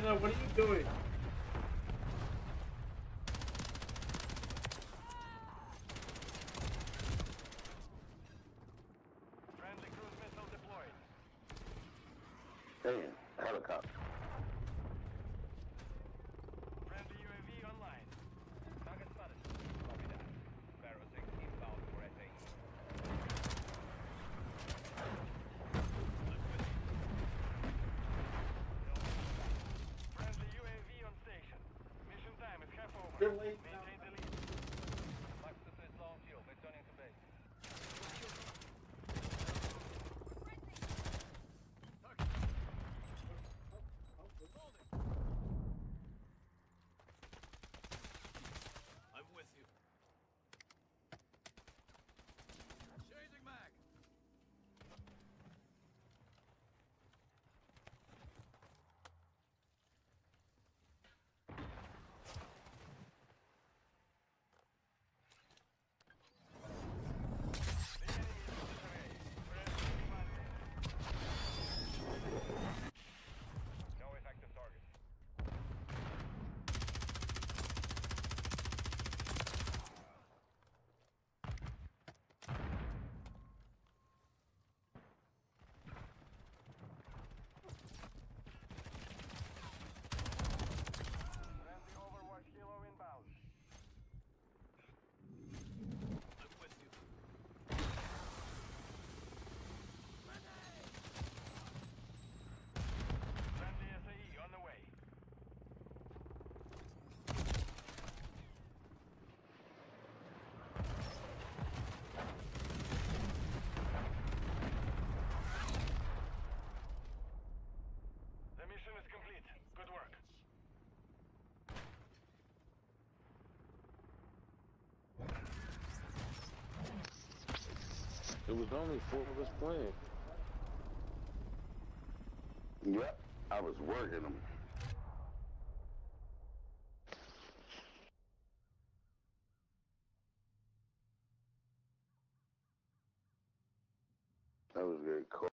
Tina, what are you doing? Friendly cruise missile deployed. Damn, helicopter. It was only four of us playing. Yep, I was working them. That was very cool.